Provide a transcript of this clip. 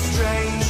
Strange,